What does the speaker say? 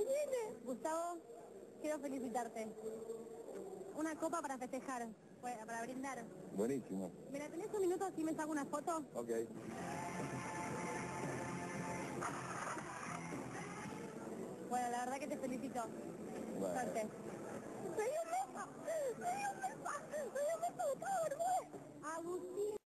Ahí viene. Gustavo, quiero felicitarte. Una copa para festejar, pues, para brindar. Buenísimo. ¿Me la tenés un minuto si me saco una foto? Ok. Bueno, la verdad que te felicito. Bueno. Suerte.